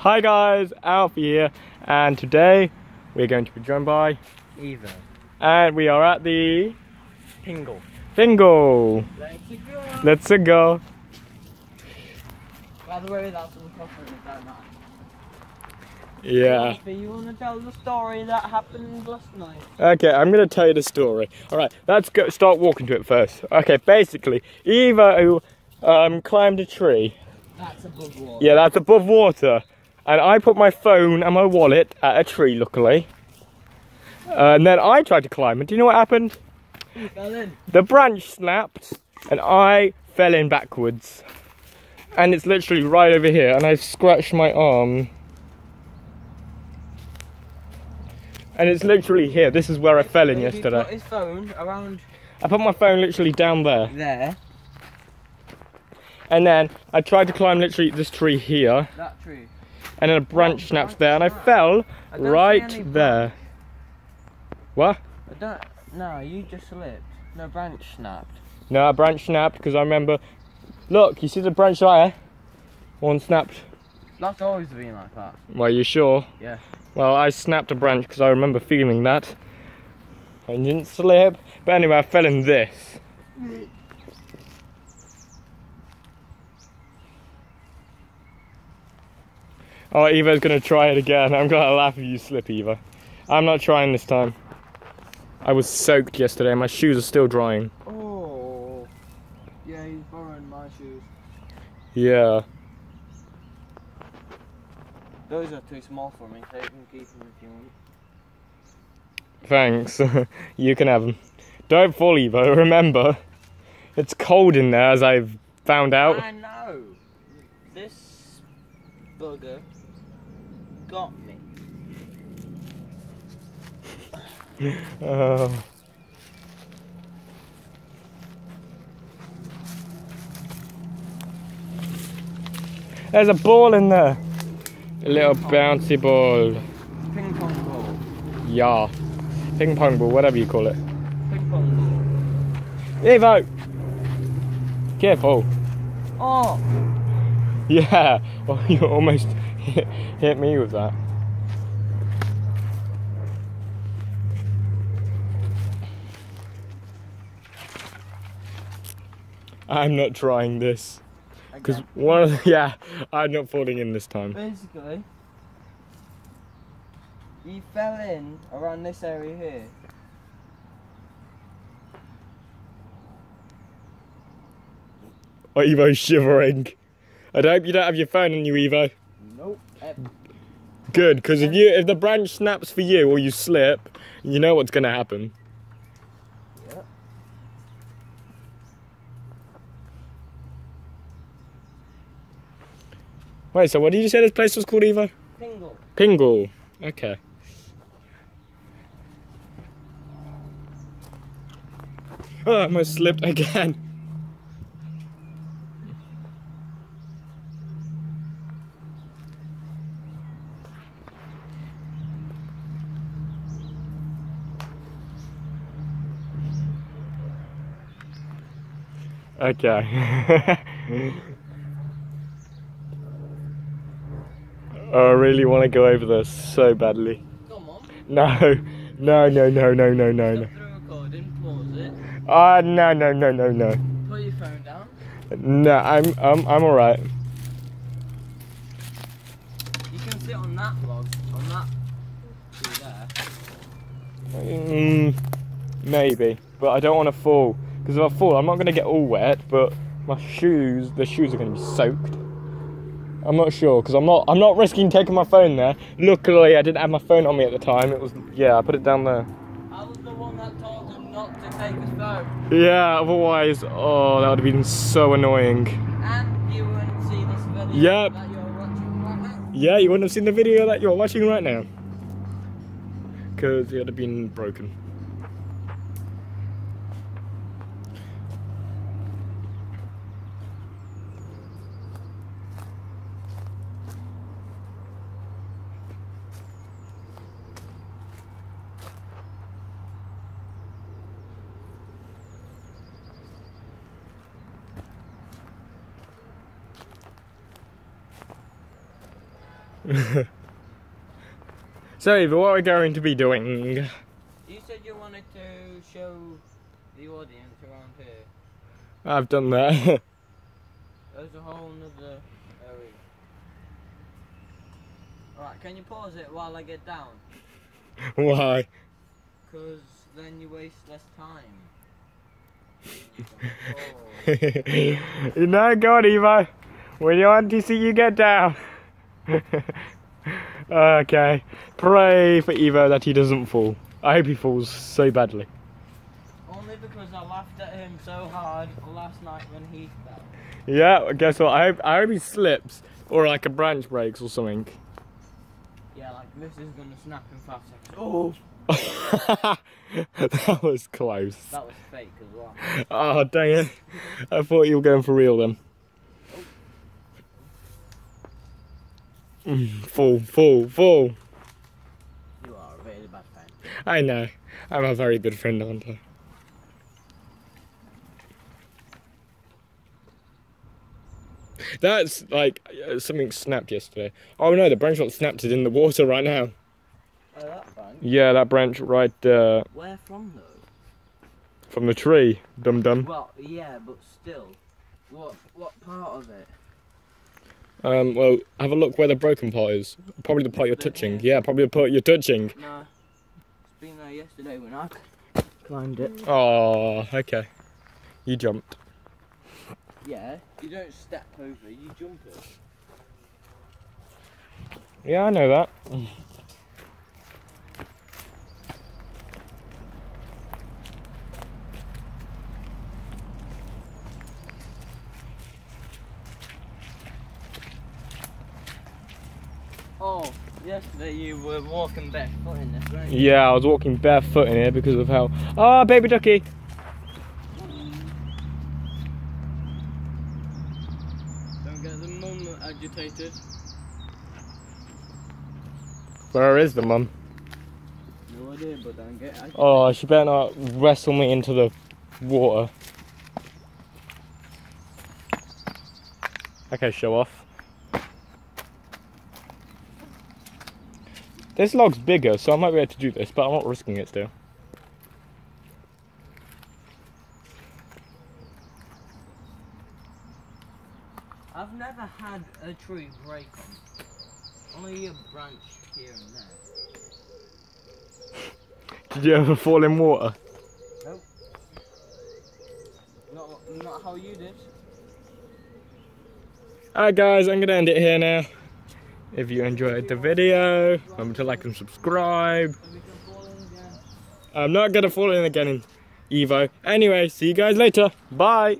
Hi guys, Alfie here, and today we're going to be joined by Eva. and we are at the Pingle. Pingle. Let's go. Let's go. By the way, that's with that night. Yeah. You want to tell the story that happened last night? Okay, I'm gonna tell you the story. All right, let's go. Start walking to it first. Okay, basically, Eva who um, climbed a tree. That's above water. Yeah, that's above water, and I put my phone and my wallet at a tree. Luckily, uh, and then I tried to climb it. Do you know what happened? The branch snapped, and I fell in backwards. And it's literally right over here, and I've scratched my arm. And it's literally here. This is where I fell in yesterday. put his phone around I put my phone literally down there. there, And then I tried to climb literally this tree here. that tree. And then a branch snapped there. And I fell I right there. What? I don't. No, you just slipped. No branch snapped. No, a branch snapped because I remember. Look, you see the branch there? One snapped. That's always been like that. Well, you sure? Yeah. Well, I snapped a branch because I remember feeling that. I didn't slip. But anyway, I fell in this. Oh, Eva's gonna try it again. I'm gonna laugh if you slip, Eva. I'm not trying this time. I was soaked yesterday. My shoes are still drying. Oh. Yeah, he's borrowing my shoes. Yeah. Those are too small for me, so you can keep them if you want. Thanks. you can have them. Don't fall, Eva. Remember, it's cold in there, as I've found out. I know. This bugger got me. Oh. There's a ball in there. A little bouncy ball. Ping pong ball. Yeah. Ping pong ball, whatever you call it. Ping pong ball. Evo! Careful. Oh! Yeah. Well, you're almost hit, me with that. I'm not trying this. Because one of the, yeah, I'm not falling in this time. Basically, you fell in around this area here. Oh, Evo's shivering. I hope you don't have your phone on you, Evo. Nope. Good, because if you if the branch snaps for you or you slip, you know what's gonna happen. Yep. Wait, so what did you say this place was called, Evo? Pingle. Pingle. Okay. Oh, I almost slipped again. Okay. I really want to go over this so badly. Come on. No, no, no, no, no, no, no, no. Stop the recording, pause it, Ah, no, no, no, no, no. put your phone down. No, I'm, I'm, I'm all right. You can sit on that log, on that tree there. Mm, maybe, but I don't want to fall because if I fall, I'm not going to get all wet. But my shoes, the shoes are going to be soaked. I'm not sure because I'm not, I'm not risking taking my phone there. Luckily, I didn't have my phone on me at the time. It was, yeah, I put it down there. I was the one that told him not to take his phone. Yeah, otherwise, oh, that would have been so annoying. And you wouldn't see this video Yep. that you're watching right now. Yeah, you wouldn't have seen the video that you're watching right now. Because it would have been broken. so, Eva, what are we going to be doing? You said you wanted to show the audience around here. I've done that. There's a whole nother area. Alright, can you pause it while I get down? Why? Because then you waste less time. you know, God, Eva. We want to see you get down. okay. Pray for Evo that he doesn't fall. I hope he falls so badly. Only because I laughed at him so hard last night when he fell. Yeah, guess what? I hope, I hope he slips or like a branch breaks or something. Yeah, like this is gonna snap in five seconds. Oh! that was close. That was fake as well. Oh, dang it. I thought you were going for real then. Mm, Fall, fall, fall. You are a really bad fan. I know. I'm a very good friend, aren't I? That's like uh, something snapped yesterday. Oh no, the branch not snapped is in the water right now. Oh, that fun. Yeah, that branch right uh, Where from though? from the tree, dum dum. Well, yeah, but still. What what part of it? Um, well, have a look where the broken part is. Probably the part you're touching. Yeah, probably the part you're touching. No. It's been there yesterday when I climbed it. Oh, okay. You jumped. Yeah, you don't step over, you jump it. Yeah, I know that. Oh, yesterday you were walking barefoot in this, weren't? Yeah, I was walking barefoot in here because of how. Ah, baby ducky. Don't get the mum agitated. Where is the mum? No idea, but don't get agitated. Oh, she better not wrestle me into the water. Okay, show off. This log's bigger, so I might be able to do this, but I'm not risking it still. I've never had a tree break on. Only a branch here and there. Did you ever fall in water? Not, not how you did. Alright guys, I'm gonna end it here now. If you enjoyed the video, remember to like and subscribe. I'm not gonna fall in again in Evo. Anyway, see you guys later. Bye.